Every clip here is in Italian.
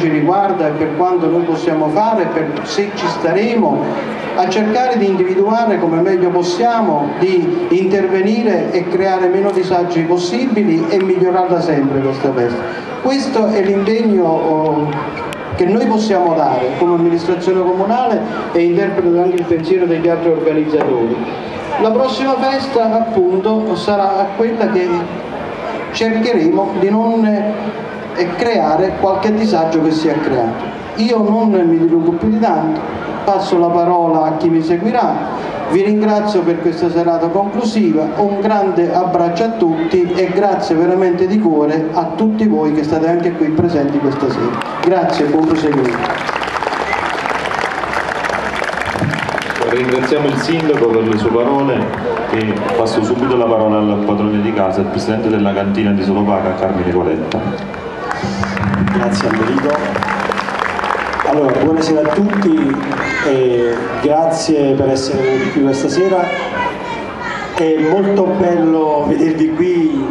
Riguarda e per quanto noi possiamo fare, per se ci staremo, a cercare di individuare come meglio possiamo, di intervenire e creare meno disagi possibili e migliorarla sempre questa festa. Questo è l'impegno oh, che noi possiamo dare come amministrazione comunale e interpreto anche il pensiero degli altri organizzatori. La prossima festa appunto sarà quella che cercheremo di non eh, creare qualche disagio che si è creato. Io non mi dilungo più di tanto, passo la parola a chi mi seguirà, vi ringrazio per questa serata conclusiva, un grande abbraccio a tutti e grazie veramente di cuore a tutti voi che state anche qui presenti questa sera. Grazie e buon proseguimento. Ringraziamo il Sindaco per le sue parole e passo subito la parola al padrone di casa, il Presidente della cantina di Solopaca, Carmine Coletta. Grazie Americo. Allora, buonasera a tutti e grazie per essere venuti qui questa sera. È molto bello vedervi qui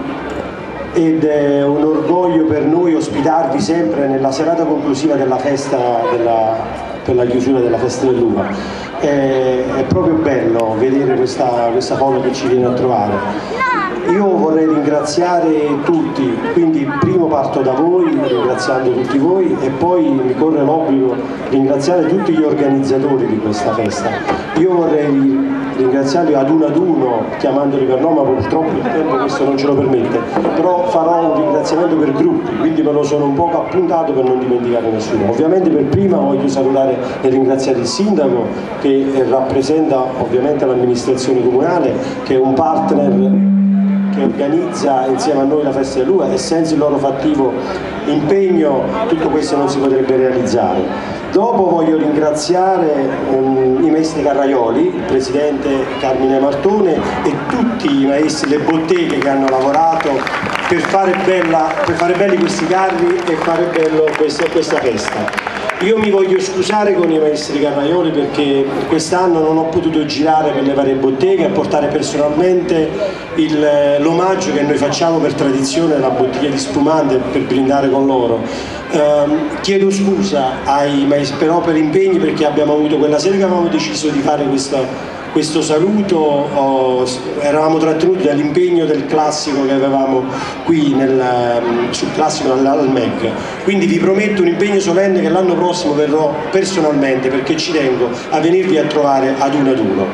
ed è un orgoglio per noi ospitarvi sempre nella serata conclusiva della festa della, per la chiusura della festa dell'uva. È, è, proprio bello vedere questa folla che ci viene a trovare io vorrei ringraziare tutti, quindi primo parto da voi, ringraziando tutti voi e poi mi corre l'obbligo di ringraziare tutti gli organizzatori di questa festa. Io vorrei ringraziarli ad uno ad uno, chiamandoli per nome, ma purtroppo il tempo questo non ce lo permette, però farò un ringraziamento per gruppi, quindi me lo sono un po' appuntato per non dimenticare nessuno. Ovviamente per prima voglio salutare e ringraziare il sindaco che rappresenta ovviamente l'amministrazione comunale, che è un partner che organizza insieme a noi la festa dell'uva e senza il loro fattivo impegno tutto questo non si potrebbe realizzare. Dopo voglio ringraziare um, i maestri Carraioli, il presidente Carmine Martone e tutti i maestri, le botteghe che hanno lavorato per fare, bella, per fare belli questi carri e fare bello questa, questa festa. Io mi voglio scusare con i maestri Carraioli perché quest'anno non ho potuto girare per le varie botteghe a portare personalmente l'omaggio che noi facciamo per tradizione alla bottiglia di spumante per brindare con loro. Eh, chiedo scusa ai maestri però per impegni perché abbiamo avuto quella sera che avevamo deciso di fare questa questo saluto oh, eravamo trattenuti dall'impegno del classico che avevamo qui nel, mm, sul classico al MEC quindi vi prometto un impegno solenne che l'anno prossimo verrò personalmente perché ci tengo a venirvi a trovare ad uno ad uno.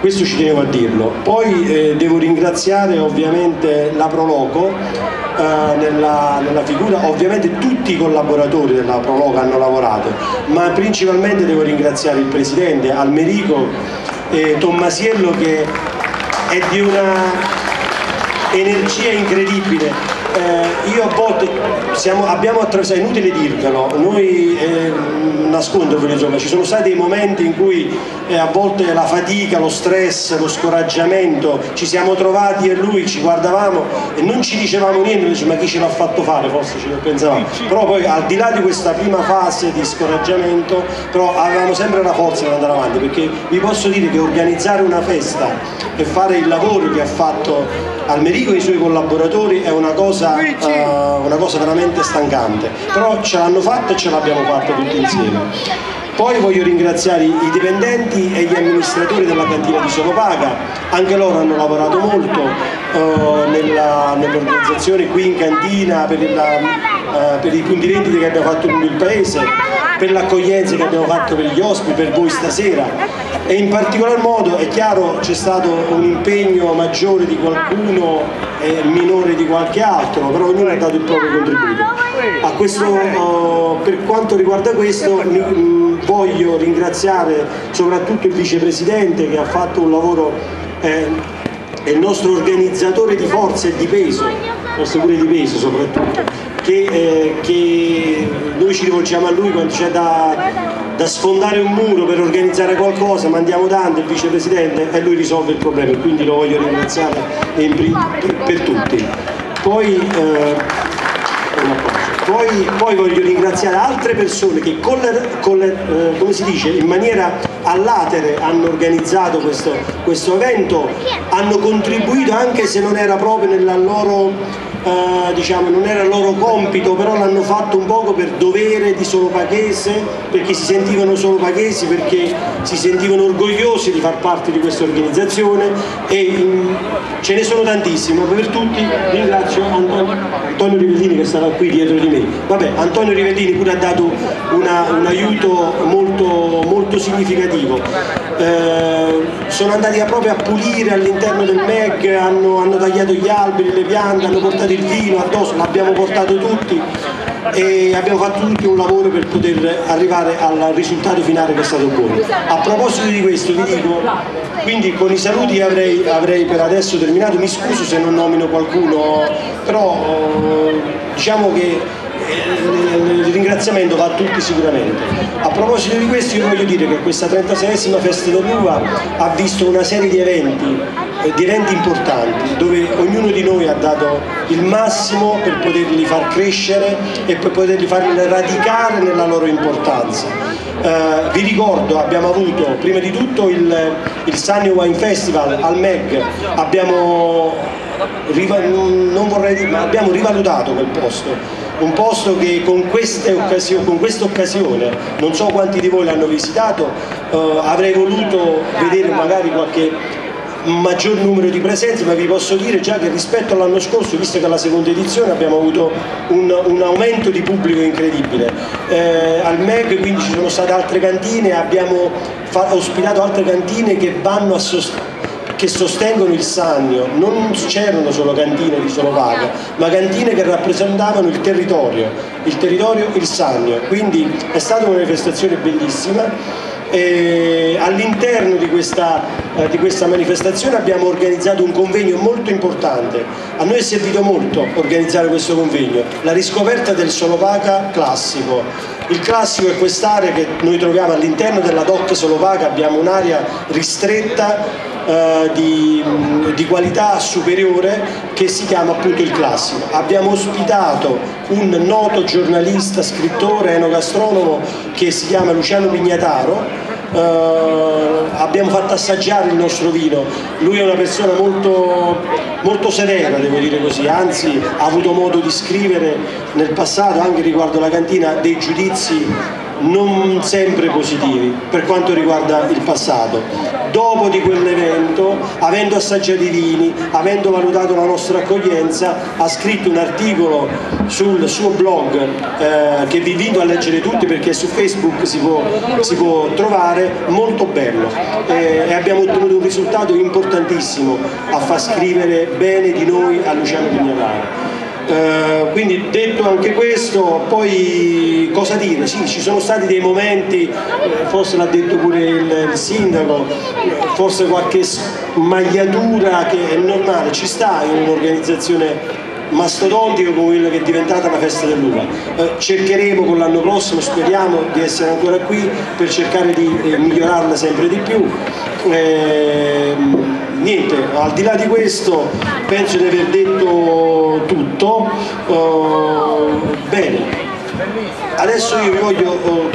Questo ci tenevo a dirlo. Poi eh, devo ringraziare ovviamente la Proloco eh, nella, nella, figura. Ovviamente tutti i collaboratori della Proloco hanno lavorato ma principalmente devo ringraziare il presidente Almerico eh, Tommasiello che è di una energia incredibile eh, io a volte siamo, abbiamo attraversato, è inutile dirvelo, noi eh, nascondervelo insomma, ci sono stati dei momenti in cui eh, a volte la fatica, lo stress, lo scoraggiamento, ci siamo trovati e lui ci guardavamo e non ci dicevamo niente, dice, ma chi ce l'ha fatto fare, forse ci pensavamo, però poi al di là di questa prima fase di scoraggiamento, però avevamo sempre la forza per andare avanti, perché vi posso dire che organizzare una festa e fare il lavoro che ha fatto Almerico e i suoi collaboratori è una cosa, uh, una cosa veramente stancante, però ce l'hanno fatta e ce l'abbiamo fatta tutti insieme. Poi voglio ringraziare i dipendenti e gli amministratori della cantina di Sonopaga, anche loro hanno lavorato molto uh, nell'organizzazione nell qui in cantina per, la, uh, per i punti vendita che abbiamo fatto lungo il paese, per l'accoglienza che abbiamo fatto per gli ospiti, per voi stasera e in particolar modo è chiaro c'è stato un impegno maggiore di qualcuno e minore di qualche altro, però ognuno ha dato il proprio contributo. Questo, uh, per quanto riguarda questo mi, mh, voglio ringraziare soprattutto il vicepresidente che ha fatto un lavoro, eh, è il nostro organizzatore di forza e di peso, forse pure di peso soprattutto, che, eh, che noi ci rivolgiamo a lui quando c'è da, da, sfondare un muro per organizzare qualcosa, mandiamo tanto il vicepresidente e lui risolve il problema, quindi lo voglio ringraziare per tutti. Poi, eh, poi, poi, voglio ringraziare altre persone che con le, con le, eh, dice, in maniera all'atere hanno organizzato questo, questo evento, hanno contribuito anche se non era proprio nella loro eh, diciamo, non era loro compito, però l'hanno fatto un poco per dovere di solo paghese, perché si sentivano solo paghesi, perché si sentivano orgogliosi di far parte di questa organizzazione e in, ce ne sono tantissimi, ma per tutti ringrazio Antonio, Antonio Rivellini che stava qui dietro di me. Vabbè, Antonio Rivellini pure ha dato una, un aiuto molto, molto significativo. Eh, sono andati a proprio a pulire all'interno del MEG, hanno, hanno tagliato gli alberi, le piante, hanno portato il vino addosso, l'abbiamo portato tutti e abbiamo fatto tutti un lavoro per poter arrivare al risultato finale che è stato buono. A proposito di questo vi dico, quindi con i saluti avrei, avrei per adesso terminato, mi scuso se non nomino qualcuno, però eh, diciamo che il ringraziamento va a tutti sicuramente. A proposito di questo io voglio dire che questa 36esima festa dell'uva ha visto una serie di eventi, eh, di eventi importanti dove ognuno di noi ha dato il massimo per poterli far crescere e per poterli far radicare nella loro importanza. Eh, vi ricordo abbiamo avuto prima di tutto il, il Sunny Wine Festival al MEG, abbiamo, dire, abbiamo rivalutato quel posto un posto che con, con questa occasione, non so quanti di voi l'hanno visitato, eh, avrei voluto vedere magari qualche maggior numero di presenze, ma vi posso dire già che rispetto all'anno scorso, visto che alla seconda edizione abbiamo avuto un, un aumento di pubblico incredibile. Eh, al MEG quindi ci sono state altre cantine, abbiamo ospitato altre cantine che vanno a sostenere che sostengono il Sannio, non c'erano solo cantine di Solovaga, ma cantine che rappresentavano il territorio, il territorio, il Sannio, quindi è stata una manifestazione bellissima all'interno di, eh, di questa, manifestazione abbiamo organizzato un convegno molto importante. A noi è servito molto organizzare questo convegno, la riscoperta del Solovaca classico. Il classico è quest'area che noi troviamo all'interno della DOC Solovaca, abbiamo un'area ristretta eh, di, di, qualità superiore che si chiama appunto il classico. Abbiamo ospitato un noto giornalista, scrittore, enogastronomo che si chiama Luciano Pignataro Uh, abbiamo fatto assaggiare il nostro vino, lui è una persona molto, molto, severa, devo dire così, anzi ha avuto modo di scrivere nel passato anche riguardo la cantina dei giudizi non sempre positivi per quanto riguarda il passato. Dopo di quell'evento, avendo assaggiato i vini, avendo valutato la nostra accoglienza, ha scritto un articolo sul suo blog eh, che vi invito a leggere tutti perché su Facebook si può, si può trovare, molto bello eh, e abbiamo ottenuto un risultato importantissimo a far scrivere bene di noi a Luciano Pignataro. Eh, quindi detto anche questo, poi cosa dire? Sì, ci sono stati dei momenti, eh, forse l'ha detto pure il, il, sindaco, forse qualche smagliatura che è normale, ci sta in un'organizzazione mastodontica come quella che è diventata la festa dell'uva. Eh, cercheremo con l'anno prossimo, speriamo di essere ancora qui per cercare di eh, migliorarla sempre di più. Eh, niente, al di là di questo penso di aver detto tutto. Uh, bene, adesso io vi voglio uh,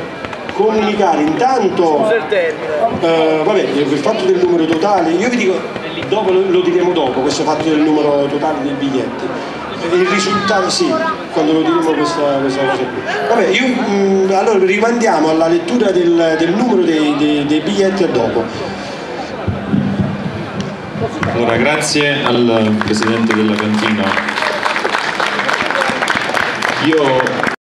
comunicare intanto, uh, vabbè, il fatto del numero totale, io vi dico, dopo lo, diremo dopo, questo fatto del numero totale dei biglietti il risultato sì, quando lo diremo questa, questa cosa qui. Vabbè, io, mh, allora rimandiamo alla lettura del, del numero dei, dei, dei biglietti a dopo. Allora, grazie al Presidente della cantina. Io